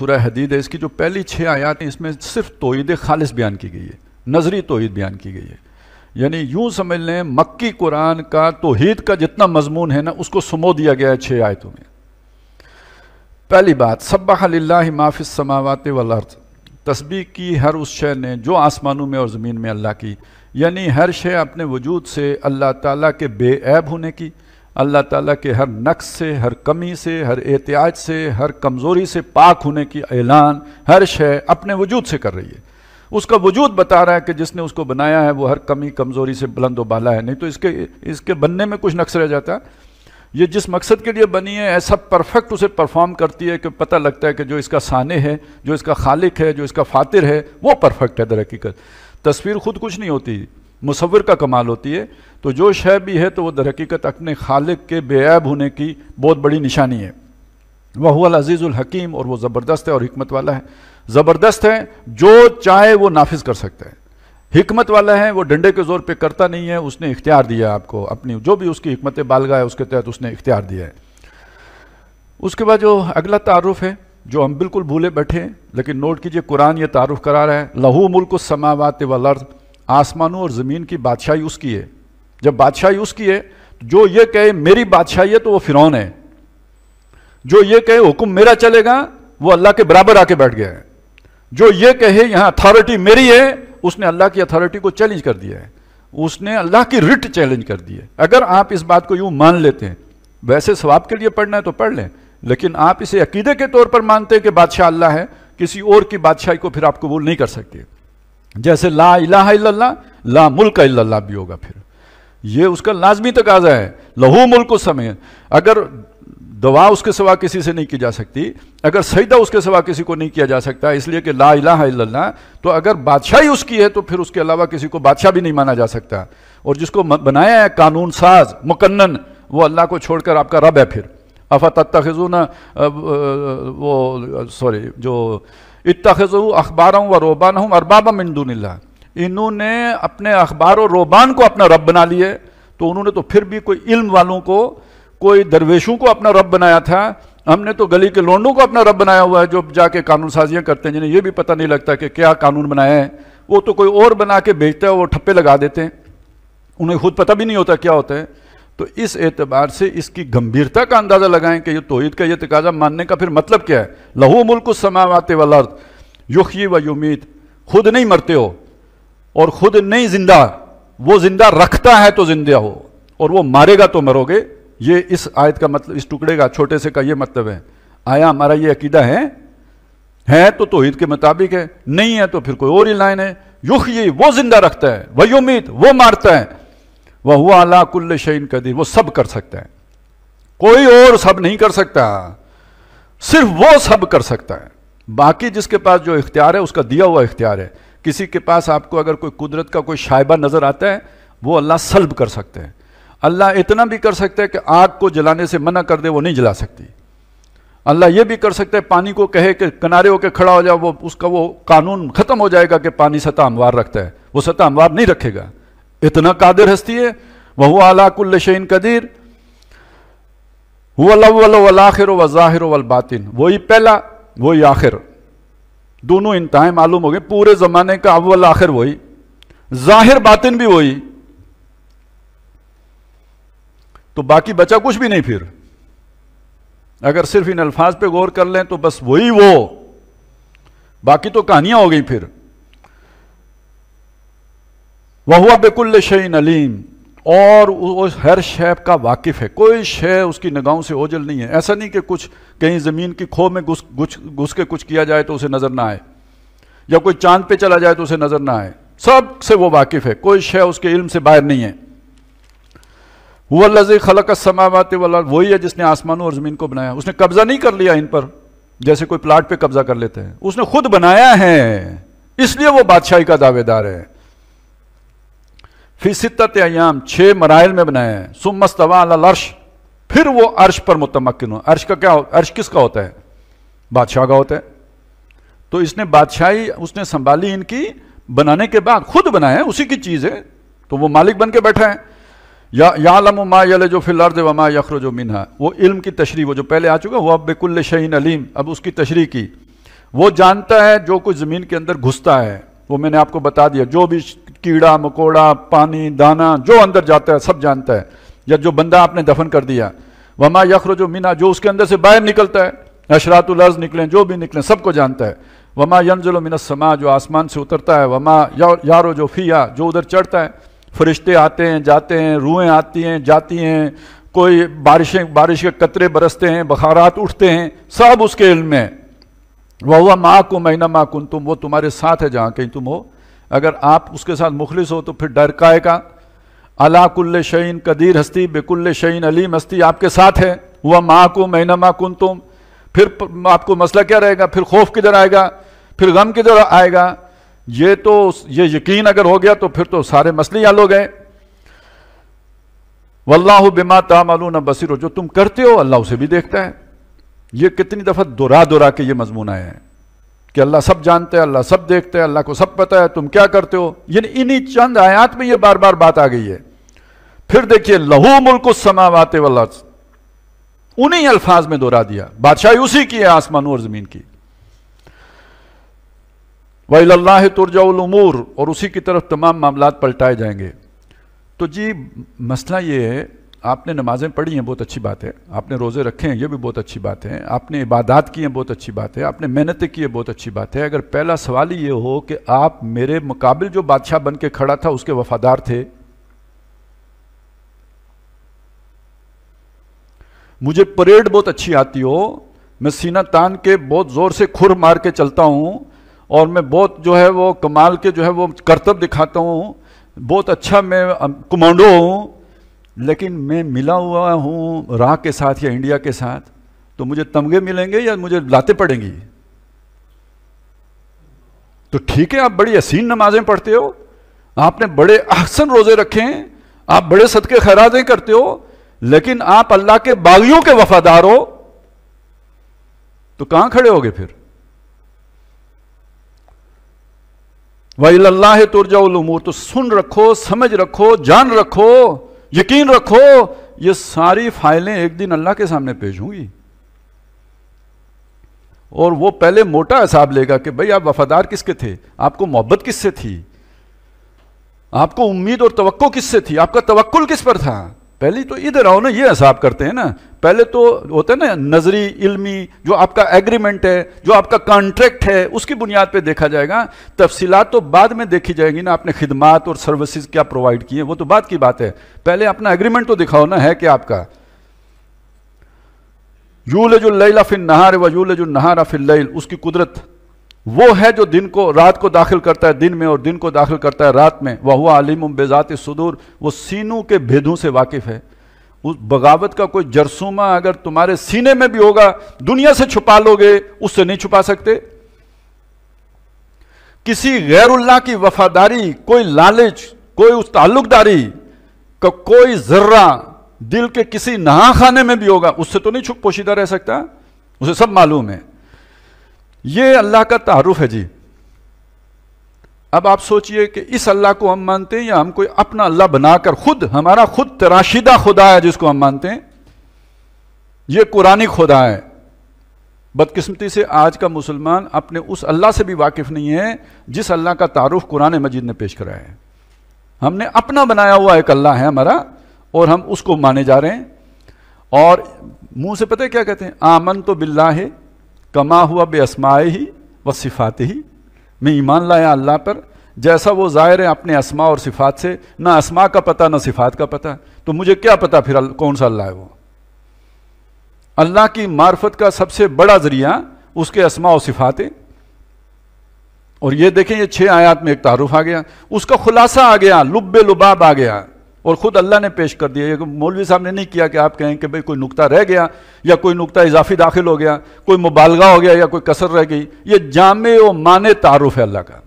सूरह हदीद है, इसकी जो पहली छः आयात हैं, इसमें सिर्फ़ तोहद खालिश बयान की गई है, नजरी तोहद बयान की गई है। यानी यूँ समझ लें, मक्की कुरान का तोहद का जितना मजमून है ना, उसको समो दिया गया है छः आयतों में। पहली बात, सब्बाह माफिस समावत वर्थ तस्बी की हर उस शय ने, जो आसमानों में और ज़मीन में अल्लाह की, यानी हर शय अपने वजूद से अल्लाह ताला के बेऐब होने की अल्लाह ताला के हर नक्स से, हर कमी से, हर एहतियात से, हर कमज़ोरी से पाक होने की ऐलान हर शय अपने वजूद से कर रही है। उसका वजूद बता रहा है कि जिसने उसको बनाया है, वो हर कमी, कमज़ोरी से बुलंद बाला है। नहीं तो इसके इसके बनने में कुछ नक्स रह जाता है। ये जिस मकसद के लिए बनी है, ऐसा परफेक्ट उसे परफॉर्म करती है कि पता लगता है कि जो इसका साने है, जो इसका खालिक है, जो इसका फातिर है, वो परफेक्ट है दर हकीकत। तस्वीर खुद कुछ नहीं होती। मुसवर का कमाल होती है। तो जो शय भी है तो वो दर हकीकत अपने खालिक के बेऐब होने की बहुत बड़ी निशानी है। वह हुआ अजीज़ुल हकीम और वो ज़बरदस्त है और हमत वाला है। ज़बरदस्त है, जो चाहे वो नाफिज कर सकता है। हमत वाला है, वो डंडे के ज़ोर पे करता नहीं है, उसने इख्तियार दिया आपको, अपनी, जो भी उसकी हमत बालगा है, उसके तहत उसने इख्तियार दिया है। उसके बाद जो अगला तारुफ है, जो हम बिल्कुल भूले बैठे लेकिन नोट कीजिए, कुरान ये तारुफ करा रहा है, लहू मुल्क समावत वलर्द आसमानों और ज़मीन की बादशाही उसकी है। जब बादशाही उसकी है जो ये कहे, मेरी बादशाही है तो वो फिरौन है। जो ये कहे, हुक्म मेरा चलेगा, वो अल्लाह के बराबर आके बैठ गया है। जो ये कहे, यहाँ अथॉरिटी मेरी है, उसने अल्लाह की अथॉरिटी को चैलेंज कर दिया है। उसने अल्लाह की रिट चैलेंज कर दी है। अगर आप इस बात को यूँ मान लेते हैं, वैसे स्वाब के लिए पढ़ना है तो पढ़ लें, लेकिन आप इसे अकीदे के तौर पर मानते हैं कि बादशाह अल्लाह है, किसी और की बादशाही को फिर आप कबूल नहीं कर सकते। जैसे ला इलाहा इल्लल्लाह, ला मुल्क इल्लल्लाह भी होगा फिर। ये उसका लाजमी तकाजा है। लहू मुल्क समय। अगर दवा उसके सिवा किसी से नहीं की जा सकती, अगर सईदा उसके सिवा किसी को नहीं किया जा सकता, इसलिए कि ला इलाहा इल्लल्लाह तो अगर बादशाही उसकी है तो फिर उसके अलावा किसी को बादशाह भी नहीं माना जा सकता। और जिसको बनाया है कानून साज, मुकन्नन, वो अल्लाह को छोड़कर आपका रब है फिर। अफा तत्खजून वो, सॉरी, जो इतखजू अखबार व रोबान हूँ अरबाबा मिंदूनिल्ला इन्होंने अपने अखबार और रोबान को अपना रब बना लिए तो उन्होंने तो फिर भी कोई इल्म वालों को, कोई दरवेशों को अपना रब बनाया था। हमने तो गली के लोंडों को अपना रब बनाया हुआ है, जो जाके कानून साजियाँ करते हैं, जिन्हें यह भी पता नहीं लगता कि क्या कानून बनाया है। वो तो कोई और बना के बेचता है वो ठप्पे लगा देते हैं। उन्हें खुद पता भी नहीं होता क्या होता है। तो इस एतबार से इसकी गंभीरता का अंदाज़ा लगाएँ कि ये तोहिद का ये तकाजा मानने का फिर मतलब क्या है? लहू मुल्क समावाते वलर्द युखी व युमीद खुद नहीं मरते हो और खुद नहीं ज़िंदा। वो ज़िंदा रखता है तो ज़िंदा हो और वो मारेगा तो मरोगे। ये इस आयत का मतलब इस टुकड़े का, छोटे से का ये मतलब है। आया हमारा ये अकीदा है? है तो तोहिद के मुताबिक है। नहीं है तो फिर कोई और ही लाइन है। युख ये वो ज़िंदा रखता है वही उम्मीद वो मारता है। वह हुआ अला कुल्ल शहीन कदीर, वो सब कर सकता है। कोई और सब नहीं कर सकता। सिर्फ़ वो सब कर सकता है। बाकी जिसके पास जो इख्तियार है, उसका दिया हुआ इख्तियार है। किसी के पास आपको अगर कोई कुदरत का कोई शायबा नज़र आता है, वो अल्लाह सल्ब कर सकते हैं। अल्लाह इतना भी कर सकता है कि आग को जलाने से मना कर दे, वो नहीं जला सकती। अल्लाह ये भी कर सकता है, पानी को कहे कि किनारे होकर खड़ा हो जाए वो उसका वो कानून खत्म हो जाएगा कि पानी सतह हमवार रखता है। वो सतह हमवार नहीं रखेगा। इतना कादिर हस्ती है, वह अलाकुल्ल शहीन कदीर आखिर व ज़ाहिर वल बातिन। वही पहला, वही आखिर। दोनों इंतहाएँ मालूम हो गए, पूरे जमाने का अव्वल आखिर वही। ज़ाहिर बातिन भी वही। तो बाकी बचा कुछ भी नहीं फिर। अगर सिर्फ़ इन अल्फाज पे गौर कर लें तो बस वही वो। बाकी तो कहानियाँ हो गई फिर। वह हुआ बेकुल्ल शहीन अलीम। और उस हर शैब का वाकिफ है। कोई शय उसकी निगाहों से ओझल नहीं है। ऐसा नहीं कि कुछ कहीं ज़मीन की खो में घुस घुस घुस के कुछ किया जाए तो उसे नज़र ना आए। या कोई चाँद पे चला जाए तो उसे नज़र ना आए। सबसे वो वाकिफ है। कोई शय उसके इल्म से बाहर नहीं है। वो लजी खलक समावत वाला वही है जिसने आसमानों और ज़मीन को बनाया। उसने कब्जा नहीं कर लिया इन पर, जैसे कोई प्लाट पे कब्जा कर लेते हैं। उसने खुद बनाया है। इसलिए वो बादशाही का दावेदार है। फिर सित्त अयाम, छह मराइल में बनाया है। सुमस्तवा अर्श फिर वो अर्श पर मुतमकिन हो अर्श का क्या अर्श किसका होता है? बादशाह का होता है। तो इसने बादशाही, उसने संभाली इनकी। बनाने के बाद खुद बनाया है, उसी की चीज़ है। तो वो मालिक बन के बैठा है। या यालम मा यल जो फिल अर्द वमा यखर जो मिनहा। वो इल्म की तशरी वो जो पहले आ चुका, वो अब बेकुल्ल शहीन अलीम। अब उसकी तशरी की। वो जानता है, जो कुछ ज़मीन के अंदर घुसता है। वो मैंने आपको बता दिया, जो भी कीड़ा, मकोड़ा, पानी, दाना, जो अंदर जाता है, सब जानता है। या जो बंदा आपने दफन कर दिया। वमा यखर जो मीना, जो उसके अंदर से बाहर निकलता है अशरातुलर्ज निकले, जो भी निकले, सबको जानता है। वमा यंजलो मिनस समा, जो आसमान से उतरता है, वमा यारो जो फिया, जो उधर चढ़ता है, फरिश्ते आते हैं, जाते हैं, रूहें आती हैं, जाती हैं, कोई बारिशें, बारिश के कतरे बरसते हैं, बखारात उठते हैं, सब उसके इल्म में। वह हुआ माँ को महीना माँ कुन तुम वो तुम्हारे साथ है जहाँ कहीं तुम हो। अगर आप उसके साथ मुखलिस हो तो फिर डर काय का अला कुल्ल शहीन कदीर हस्ती बेकुल्ल शहीन अलीम हस्ती आपके साथ है। वह माँ को महीना कुन तुम फिर आपको मसला क्या रहेगा? फिर खौफ किधर आएगा? फिर गम किधर आएगा? ये तो ये यकीन अगर हो गया तो फिर तो सारे मसले हल हो गए। वल्लाह बिमा तामलून बसीर। जो तुम करते हो, अल्लाह उसे भी देखता है। ये कितनी दफ़ा दोरा दोरा के ये मजमून आए हैं। कि अल्लाह सब जानते हैं, अल्लाह सब देखते हैं, अल्लाह को सब पता है, तुम क्या करते हो? यानी इन्हीं चंद आयात में ये बार बार बात आ गई है। फिर देखिए, लहू मुल्क समावाते वल्ला उन्हीं अल्फाज में दोहरा दिया। बादशाही उसी की है, आसमान और ज़मीन की। वही तुरजाउलमूर और उसी की तरफ़ तमाम मामला पलटाए जाएँगे। तो जी, मसला ये है आपने नमाजें पढ़ी हैं, बहुत अच्छी बात है। आपने रोज़े रखे हैं, ये भी बहुत अच्छी बात है। आपने इबादत की हैं, बहुत अच्छी बात है। आपने मेहनतें की है, बहुत अच्छी बात है। अगर पहला सवाल ये हो कि आप मेरे मुकाबिल जो बादशाह बन के खड़ा था, उसके वफादार थे? मुझे परेड बहुत अच्छी आती हो। मैं सीना तान के बहुत ज़ोर से खुर मार के चलता हूँ और मैं बहुत जो है वो कमाल के जो है वो करतब दिखाता हूँ। बहुत अच्छा मैं कमांडो हूँ। लेकिन मैं मिला हुआ हूँ राह के साथ या इंडिया के साथ तो मुझे तमगे मिलेंगे या मुझे लाते पड़ेंगी? तो ठीक है, आप बड़ी हसीन नमाजें पढ़ते हो, आपने बड़े अहसन रोज़े रखे हैं, आप बड़े सदके खैराजें करते हो, लेकिन आप अल्लाह के बागियों के वफादार हो तो कहाँ खड़े होगे फिर? वही अल्लाह तुरजाउलमूर तो सुन रखो, समझ रखो, जान रखो यकीन रखो, ये सारी फाइलें एक दिन अल्लाह के सामने पेश होंगी। और वो पहले मोटा हिसाब लेगा कि भाई आप वफादार किसके थे? आपको मोहब्बत किससे थी? आपको उम्मीद और तवक्को किससे थी? आपका तवक्ल किस पर था? पहले तो इधर आओ ना, ये हिसाब करते हैं ना पहले तो होता है ना, नजरी, इल्मी, जो आपका एग्रीमेंट है, जो आपका कॉन्ट्रैक्ट है, उसकी बुनियाद पे देखा जाएगा। तफसीलात तो बाद में देखी जाएगी ना, आपने खिदमात और सर्विसेज़ क्या प्रोवाइड किए, वो तो बाद की बात है। पहले अपना एग्रीमेंट तो दिखाओ ना, है क्या आपका? यूल जो लैला फिन नहार व यूल जो नहारा फिल उसकी कुदरत, वो है जो दिन को, रात को दाखिल करता है, दिन में और दिन को दाखिल करता है, रात में। वह हुआ अलीम बेजात सुदूर, वो सीनों के भेदों से वाकिफ है। उस बगावत का कोई जरसूमा अगर तुम्हारे सीने में भी होगा, दुनिया से छुपा लोगे, उससे नहीं छुपा सकते। किसी गैरुल्लाह की वफादारी, कोई लालच, कोई उस ताल्लुकदारी का कोई जर्रा दिल के किसी नहा खाने में भी होगा, उससे तो नहीं छुप पोशीदा रह सकता? उसे सब मालूम है। ये अल्लाह का तारुफ है जी। अब आप सोचिए कि इस अल्लाह को हम मानते हैं या हम कोई अपना अल्लाह बनाकर खुद, हमारा खुद तराशिदा खुदा है जिसको हम मानते हैं? यह कुरानी खुदा है। बदकिस्मती से आज का मुसलमान अपने उस अल्लाह से भी वाकिफ नहीं है, जिस अल्लाह का तारुफ कुरान मजीद ने पेश कराया है। हमने अपना बनाया हुआ एक अल्लाह है हमारा, और हम उसको माने जा रहे हैं। और मुँह से पता है क्या कहते हैं? आमन तो बिल्ला है कमा हुआ बेअसमाए ही व सिफात ही। मैं ईमान लाया अल्लाह पर, जैसा वो ज़ाहिर है अपने असमा और सिफात से, ना असमा का पता, ना सिफात का पता। तो मुझे क्या पता फिर कौन सा अल्लाह है वो? अल्लाह की मार्फत का सबसे बड़ा ज़रिया उसके असमा और सिफात। और ये देखें, ये छह आयात में एक तारुफ आ गया। उसका खुलासा आ गया लुब्बे लुबाब आ गया। और ख़ुद अल्लाह ने पेश कर दिया। मौलवी साहब ने नहीं किया कि आप कहें कि भाई कोई नुकता रह गया या कोई नुकता इजाफी दाखिल हो गया, कोई मुबालगा हो गया या कोई कसर रह गई। ये जाम व माने तारुफ है अल्लाह का।